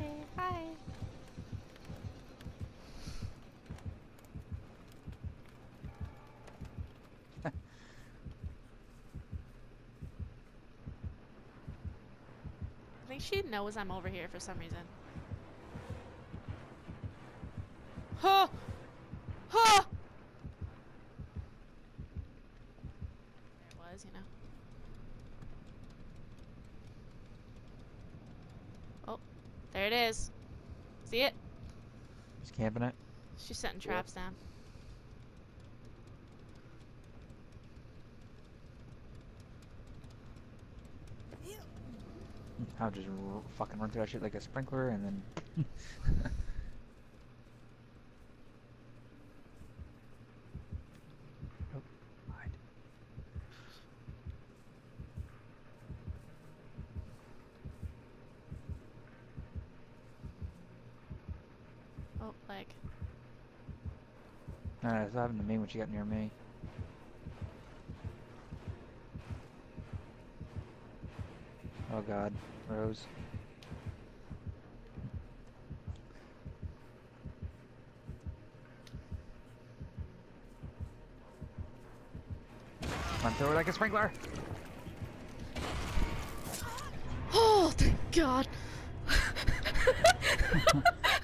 Hi. I think she knows I'm over here for some reason. Huh! Huh! There it was, you know. Oh, there it is. See it? She's camping it. She's setting traps down. I'll just r- fucking run through that shit like a sprinkler and then. Oh, leg. No, no, it's happened to me when she got near me. Oh god, Rose. Run through it like a sprinkler! Oh, thank God.